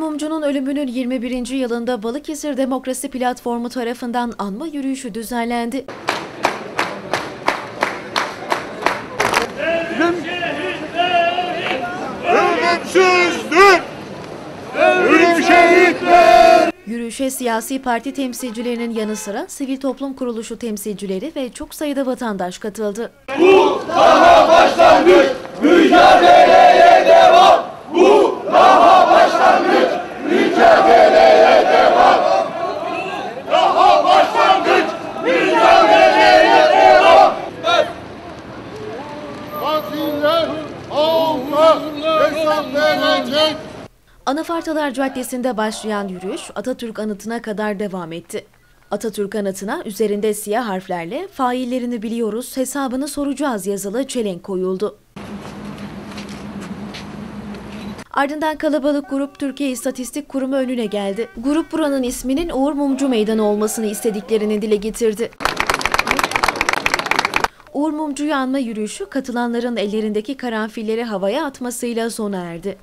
Mumcu'nun ölümünün 21. yılında Balıkesir Demokrasi Platformu tarafından anma yürüyüşü düzenlendi. Yürüyüşe siyasi parti temsilcilerinin yanı sıra sivil toplum kuruluşu temsilcileri ve çok sayıda vatandaş katıldı. Daha başlangıç! Mücadeleye devam! Halka hesap! Anafartalar Caddesi'nde başlayan yürüyüş Atatürk anıtına kadar devam etti. Atatürk anıtına üzerinde siyah harflerle faillerini biliyoruz, hesabını soracağız yazılı çelenk koyuldu. Ardından kalabalık grup Türkiye İstatistik Kurumu önüne geldi. Grup buranın isminin Uğur Mumcu Meydanı olmasını istediklerini dile getirdi. Uğur Mumcu yanma yürüyüşü katılanların ellerindeki karanfilleri havaya atmasıyla sona erdi.